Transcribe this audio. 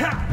Ah!